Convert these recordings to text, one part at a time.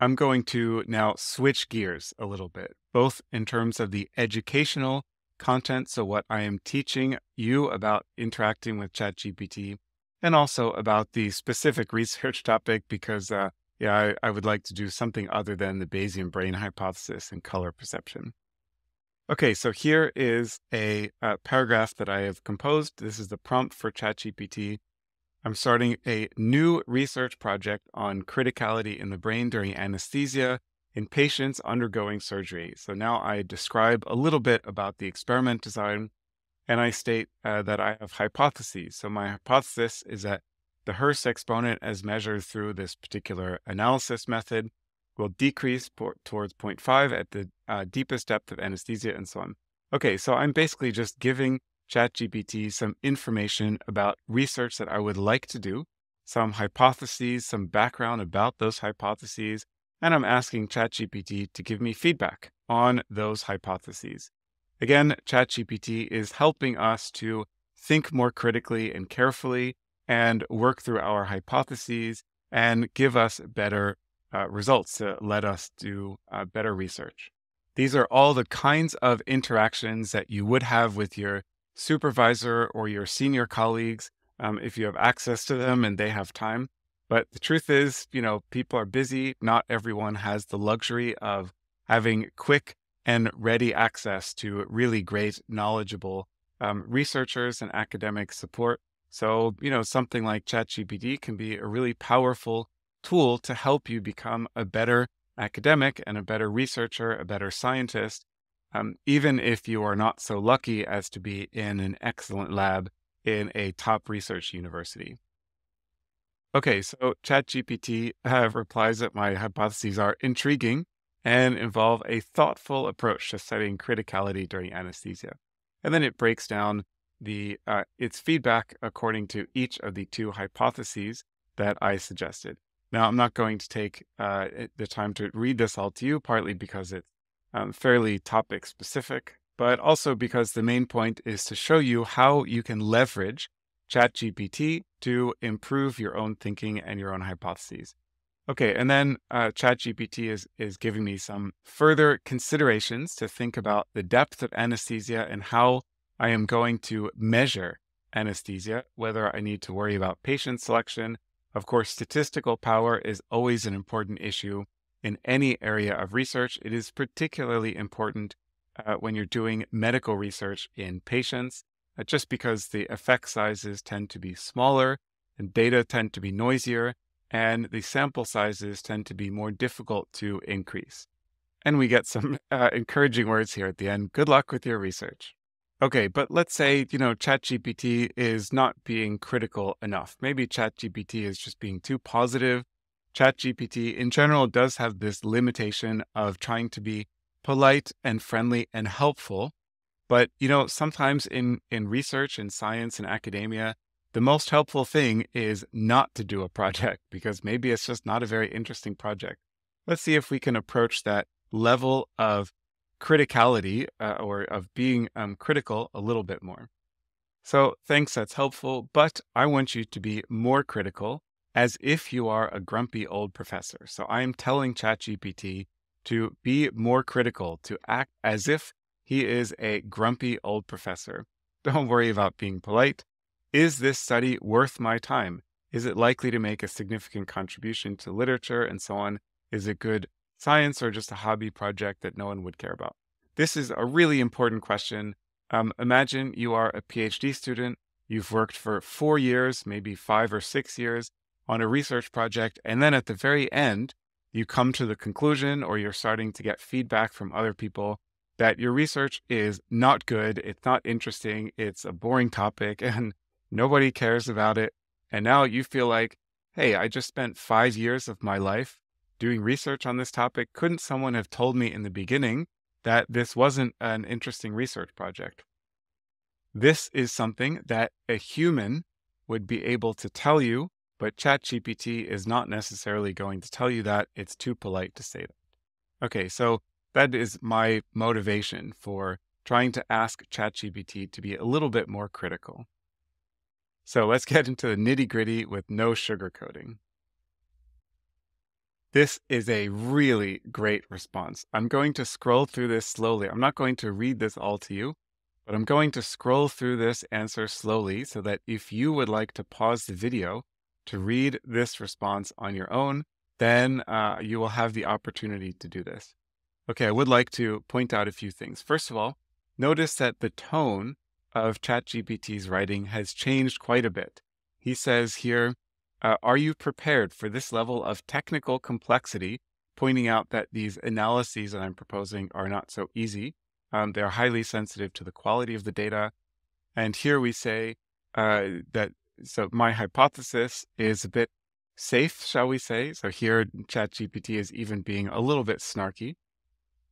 I'm going to now switch gears a little bit, both in terms of the educational content. So, what I am teaching you about interacting with ChatGPT, and also about the specific research topic, because, uh, yeah, I, I would like to do something other than the Bayesian brain hypothesis and color perception. Okay, so here is a, a, paragraph that I have composed. This is the prompt for ChatGPT. I'm starting a new research project on criticality in the brain during anesthesia in patients undergoing surgery. So now I describe a little bit about the experiment design and I state uh, that I have hypotheses. So my hypothesis is that the Hurst exponent as measured through this particular analysis method will decrease por- towards 0.5 at the uh, deepest depth of anesthesia and so on. Okay, so I'm basically just giving ChatGPT some information about research that I would like to do, some hypotheses, some background about those hypotheses, and I'm asking ChatGPT to give me feedback on those hypotheses. Again, ChatGPT is helping us to think more critically and carefully and work through our hypotheses and give us better uh, results to let us do uh, better research. These are all the kinds of interactions that you would have with your supervisor or your senior colleagues um, if you have access to them and they have time. But the truth is, you know, people are busy. Not everyone has the luxury of having quick and ready access to really great, knowledgeable um, researchers and academic support. So, you know, something like ChatGPT can be a really powerful tool to help you become a better academic and a better researcher, a better scientist, um, even if you are not so lucky as to be in an excellent lab in a top research university. Okay, so ChatGPT uh, replies that my hypotheses are intriguing and involve a thoughtful approach to studying criticality during anesthesia. And then it breaks down the uh, its feedback according to each of the two hypotheses that I suggested. Now, I'm not going to take uh, the time to read this all to you, partly because it's um, fairly topic specific, but also because the main point is to show you how you can leverage ChatGPT to improve your own thinking and your own hypotheses. Okay, and then uh, ChatGPT is is giving me some further considerations to think about the depth of anesthesia and how I am going to measure anesthesia, whether I need to worry about patient selection. Of course, statistical power is always an important issue in any area of research. It is particularly important uh, when you're doing medical research in patients, uh, just because the effect sizes tend to be smaller and data tend to be noisier, and the sample sizes tend to be more difficult to increase. And we get some uh, encouraging words here at the end. Good luck with your research. Okay, but let's say, you know, ChatGPT is not being critical enough. Maybe ChatGPT is just being too positive ChatGPT in general does have this limitation of trying to be polite and friendly and helpful. But, you know, sometimes in, in research and science and academia, the most helpful thing is not to do a project because maybe it's just not a very interesting project. Let's see if we can approach that level of criticality uh, or of being um, critical a little bit more. So, thanks, that's helpful. But I want you to be more critical as if you are a grumpy old professor. So I am telling ChatGPT to be more critical, to act as if he is a grumpy old professor. Don't worry about being polite. Is this study worth my time? Is it likely to make a significant contribution to literature and so on? Is it good science or just a hobby project that no one would care about? This is a really important question. Um, imagine you are a PhD student. You've worked for four years, maybe five or six years on a research project. And then at the very end, you come to the conclusion or you're starting to get feedback from other people that your research is not good, it's not interesting, it's a boring topic, and nobody cares about it. And now you feel like, hey, I just spent five years of my life doing research on this topic. Couldn't someone have told me in the beginning that this wasn't an interesting research project? This is something that a human would be able to tell you but ChatGPT is not necessarily going to tell you that. It's too polite to say that. Okay, so that is my motivation for trying to ask ChatGPT to be a little bit more critical. So let's get into the nitty gritty with no sugarcoating. This is a really great response. I'm going to scroll through this slowly. I'm not going to read this all to you, but I'm going to scroll through this answer slowly so that if you would like to pause the video to read this response on your own, then uh, you will have the opportunity to do this. Okay, I would like to point out a few things. First of all, notice that the tone of ChatGPT's writing has changed quite a bit. He says here, uh, Are you prepared for this level of technical complexity? Pointing out that these analyses that I'm proposing are not so easy. Um, they're highly sensitive to the quality of the data. And here we say uh, that, so my hypothesis is a bit safe, shall we say. So here, ChatGPT is even being a little bit snarky.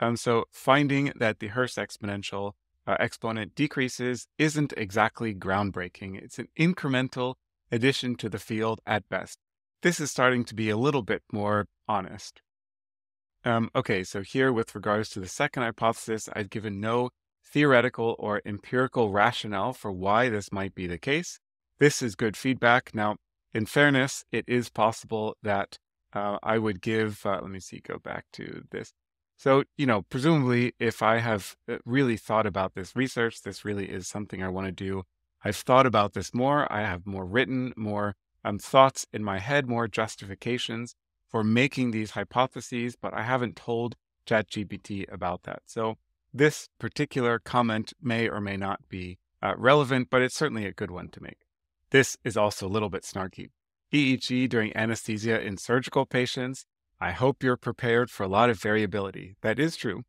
Um, so finding that the Hurst exponential uh, exponent decreases isn't exactly groundbreaking. It's an incremental addition to the field at best. This is starting to be a little bit more honest. Um, okay, so here with regards to the second hypothesis, I've given no theoretical or empirical rationale for why this might be the case. This is good feedback. Now, in fairness, it is possible that uh, I would give, uh, let me see, go back to this. So, you know, presumably, if I have uh, really thought about this research, this really is something I want to do. I've thought about this more. I have more written, more um, thoughts in my head, more justifications for making these hypotheses, but I haven't told ChatGPT about that. So, this particular comment may or may not be uh, relevant, but it's certainly a good one to make. This is also a little bit snarky. EEG during anesthesia in surgical patients I hope you're prepared for a lot of variability. That is true.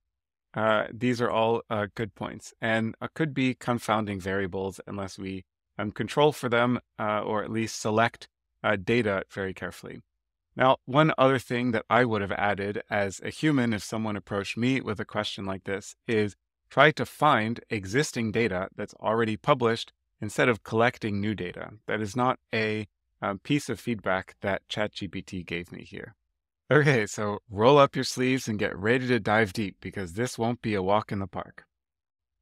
Uh, these are all uh, good points and uh, could be confounding variables unless we um, control for them uh, or at least select uh, data very carefully. Now, one other thing that I would have added as a human if someone approached me with a question like this is try to find existing data that's already published instead of collecting new data. That is not a um, piece of feedback that ChatGPT gave me here. Okay, so roll up your sleeves and get ready to dive deep because this won't be a walk in the park.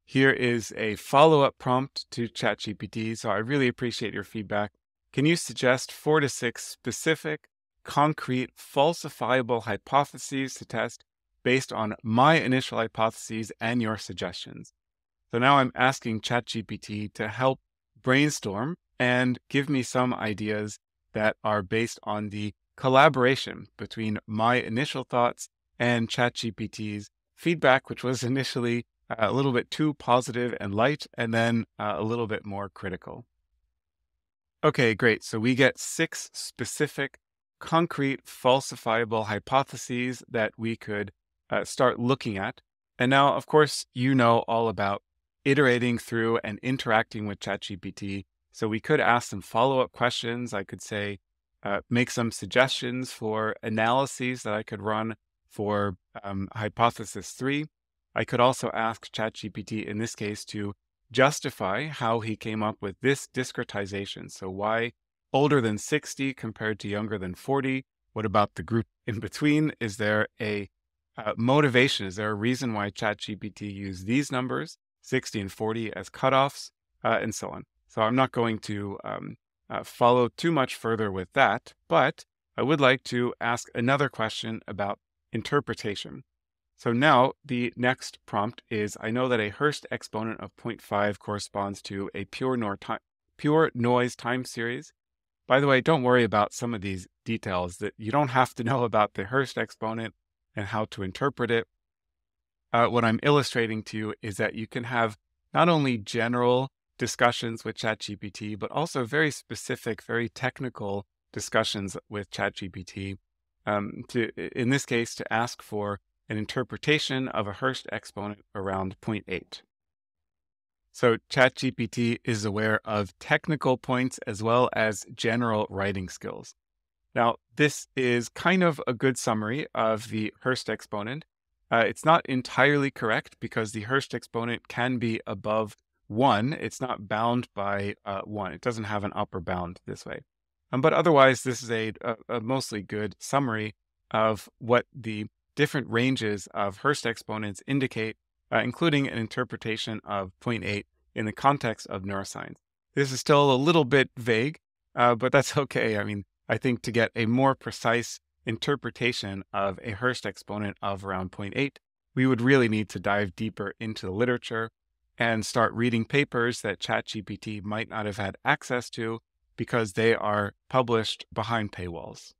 Here is a follow up prompt to ChatGPT, so I really appreciate your feedback. Can you suggest four to six specific, concrete, falsifiable hypotheses to test based on my initial hypotheses and your suggestions? So now I'm asking ChatGPT to help brainstorm and give me some ideas that are based on the collaboration between my initial thoughts and ChatGPT's feedback, which was initially uh, a little bit too positive and light, and then uh, a little bit more critical. Okay, great. So we get six specific, concrete, falsifiable hypotheses that we could uh, start looking at. And now, of course, you know all about iterating through and interacting with ChatGPT. So we could ask some follow up questions. I could say, uh, make some suggestions for analyses that I could run for um, hypothesis three. I could also ask ChatGPT in this case to justify how he came up with this discretization. So, why older than 60 compared to younger than 40? What about the group in between? Is there a uh, motivation? Is there a reason why ChatGPT used these numbers, 60 and 40, as cutoffs, uh, and so on? So, I'm not going to um, uh, follow too much further with that, but I would like to ask another question about interpretation. So now the next prompt is I know that a Hurst exponent of 0.5 corresponds to a pure, time, pure noise time series. By the way, don't worry about some of these details that you don't have to know about the Hurst exponent and how to interpret it. Uh, what I'm illustrating to you is that you can have not only general discussions with ChatGPT, but also very specific, very technical discussions with ChatGPT. Um, to in this case, to ask for an interpretation of a Hurst exponent around 0.8. So ChatGPT is aware of technical points as well as general writing skills. Now, this is kind of a good summary of the Hurst exponent. Uh, it's not entirely correct because the Hurst exponent can be above one, it's not bound by uh, one. It doesn't have an upper bound this way. Um, but otherwise, this is a, a, a, mostly good summary of what the different ranges of Hurst exponents indicate, uh, including an interpretation of 0.8 in the context of neuroscience. This is still a little bit vague, uh, but that's okay. I mean, I think to get a more precise interpretation of a Hurst exponent of around 0.8, we would really need to dive deeper into the literature and start reading papers that ChatGPT might not have had access to because they are published behind paywalls.